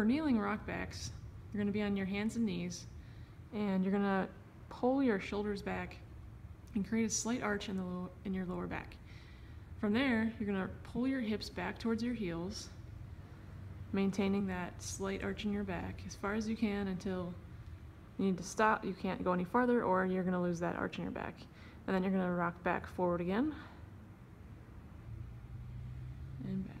For kneeling rock backs, you're going to be on your hands and knees and you're going to pull your shoulders back and create a slight arch in, the low, in your lower back. From there, you're going to pull your hips back towards your heels, maintaining that slight arch in your back as far as you can until you need to stop, you can't go any farther, or you're going to lose that arch in your back. And then you're going to rock back forward again and back.